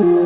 true. I.